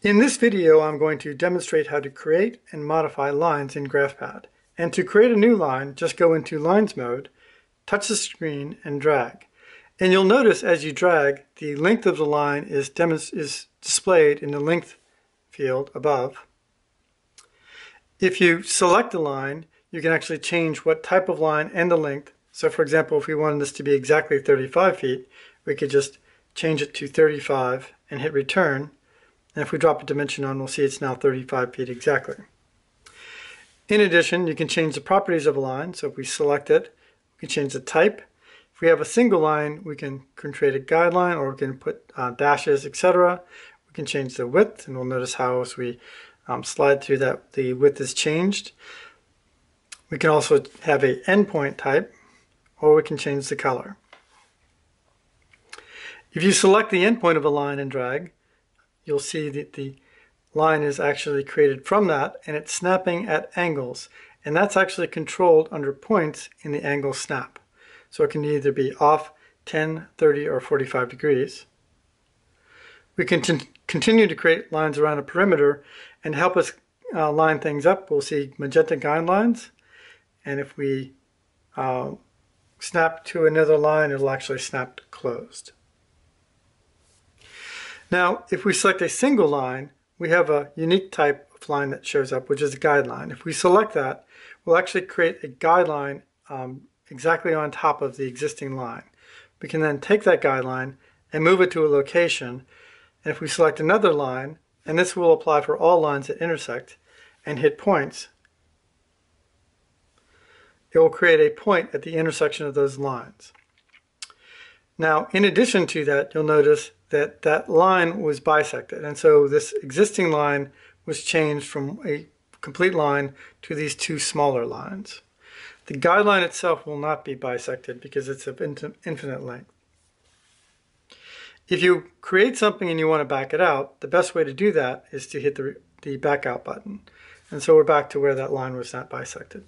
In this video, I'm going to demonstrate how to create and modify lines in GraphPad. And to create a new line, just go into Lines mode, touch the screen, and drag. And you'll notice as you drag, the length of the line is, is displayed in the length field above. If you select a line, you can actually change what type of line and the length. So for example, if we wanted this to be exactly 35 feet, we could just change it to 35 and hit return and if we drop a dimension on, we'll see it's now 35 feet exactly. In addition, you can change the properties of a line. So if we select it, we can change the type. If we have a single line, we can, create a guideline or we can put uh, dashes, etc. We can change the width, and we'll notice how as we um, slide through that the width is changed. We can also have a endpoint type, or we can change the color. If you select the endpoint of a line and drag, you'll see that the line is actually created from that and it's snapping at angles. And that's actually controlled under points in the angle snap. So it can either be off 10, 30, or 45 degrees. We can continue to create lines around a perimeter and help us uh, line things up. We'll see magenta guidelines. And if we uh, snap to another line, it'll actually snap closed. Now, if we select a single line, we have a unique type of line that shows up, which is a guideline. If we select that, we'll actually create a guideline um, exactly on top of the existing line. We can then take that guideline and move it to a location. And if we select another line, and this will apply for all lines that intersect, and hit points, it will create a point at the intersection of those lines. Now, in addition to that, you'll notice that that line was bisected. And so this existing line was changed from a complete line to these two smaller lines. The guideline itself will not be bisected because it's of infinite length. If you create something and you want to back it out, the best way to do that is to hit the, the back out button. And so we're back to where that line was not bisected.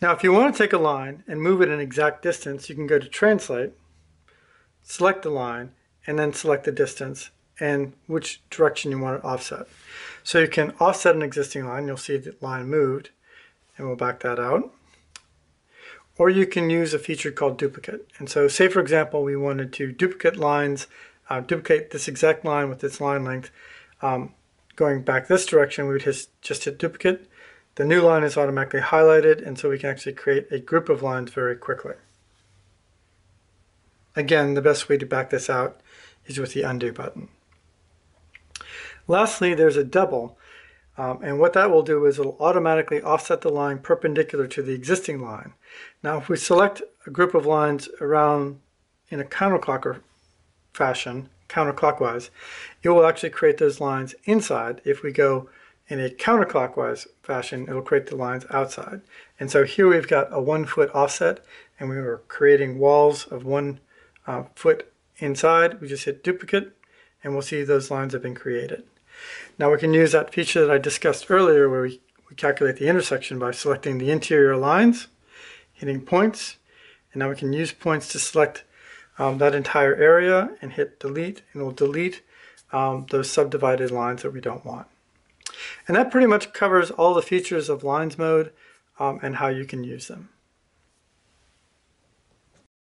Now if you want to take a line and move it an exact distance, you can go to Translate, select the line, and then select the distance and which direction you want to offset. So you can offset an existing line, you'll see the line moved, and we'll back that out. Or you can use a feature called duplicate. And so say for example we wanted to duplicate lines, uh, duplicate this exact line with its line length, um, going back this direction we would hit, just hit duplicate. The new line is automatically highlighted and so we can actually create a group of lines very quickly. Again, the best way to back this out is with the undo button. Lastly, there's a double. Um, and what that will do is it'll automatically offset the line perpendicular to the existing line. Now, if we select a group of lines around in a counterclockwise fashion, counterclockwise, it will actually create those lines inside. If we go in a counterclockwise fashion, it'll create the lines outside. And so here we've got a one foot offset and we were creating walls of one uh, foot inside. We just hit duplicate and we'll see those lines have been created. Now we can use that feature that I discussed earlier where we, we calculate the intersection by selecting the interior lines, hitting points, and now we can use points to select um, that entire area and hit delete and we'll delete um, those subdivided lines that we don't want. And that pretty much covers all the features of lines mode um, and how you can use them.